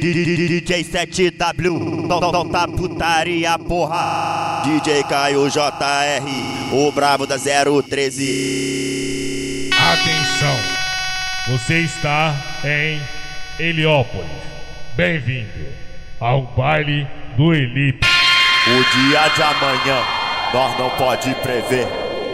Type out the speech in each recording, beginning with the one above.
DJ 7W, solta putaria porra. DJ Caio JR, o bravo da 013. Atenção, você está em Heliópolis. Bem-vindo ao baile do Elipe. O dia de amanhã, nós não pode prever.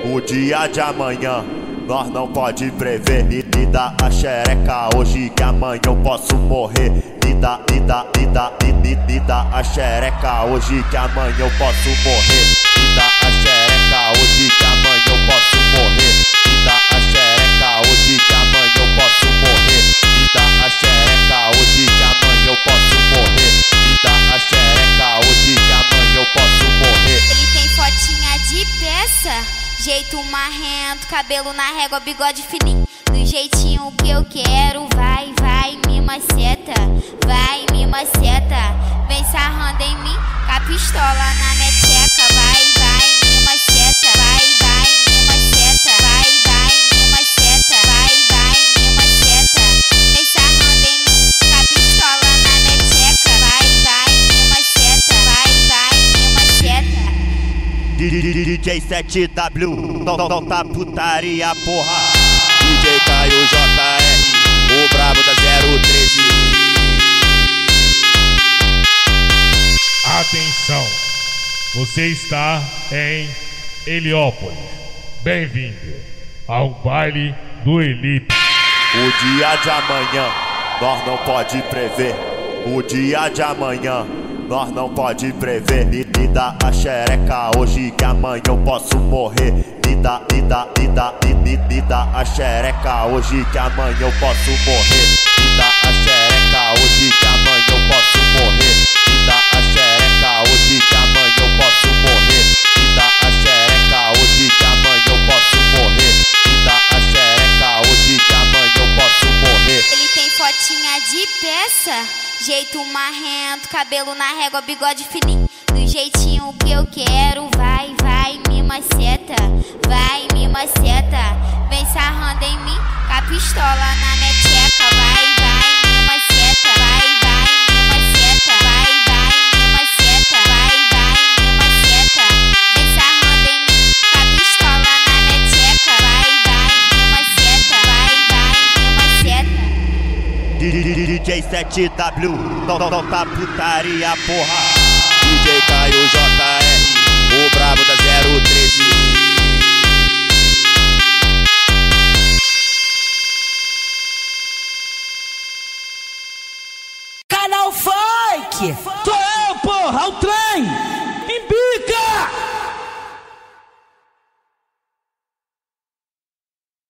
O dia de amanhã, nós não pode prever. Dá a xereca hoje que amanhã eu posso morrer. Me dá, me dá, me dá, me, me, me dá a xereca hoje que amanhã eu posso morrer. Me dá a xereca hoje que amanhã eu posso morrer. Me dá a xereca hoje que amanhã eu posso morrer. Me dá a xereca hoje que amanhã eu posso morrer. Me dá a xereca hoje que amanhã eu posso morrer. Ele tem fotinha de peça, jeito marrento, cabelo na régua, bigode fininho. Jeitinho que eu quero, vai, vai, me maceta, vai, me maceta. Vem sarrando em mim, com a pistola na tcheca, vai, vai, me maceta, vai, vai, me maceta, vai, vai, me maceta, vai, vai, me maceta. Vem sarrando em mim, com a pistola na tcheca, vai, vai, me maceta, vai, vai, me maceta. DJ 7W, solta putaria porra. DJ Caio JR, o brabo da 013. Atenção, você está em Heliópolis. Bem-vindo ao baile do Elipe. O dia de amanhã, nós não pode prever. O dia de amanhã, nós não pode prever. Me, me dá a xereca hoje que amanhã eu posso morrer. Dá, me dá, me dá, a xereca hoje que amanhã eu posso morrer. Me a xereca hoje que amanhã eu posso morrer. Me a xereca hoje que amanhã eu posso morrer. Me a xereca hoje que amanhã eu posso morrer. Me a xereca hoje que amanhã eu posso morrer. Ele tem fotinha de peça, jeito marrento, cabelo na régua, bigode fininho. Do jeitinho que eu quero, vai, vai, me maceta, maceta. Vem sarrando em mim, com a pistola na minha tcheca, vai, vai, me maceta, vai, vai, me maceta, vai, vai, me maceta, vai, vai, me maceta. Vem sarrando em mim, com a pistola na minha tcheca, vai, vai, me maceta, vai, vai, me maceta. DJ 7W, solta putaria porra. DJ Caio JR, o brabo da 013. Funk! Sou eu, porra, o trem!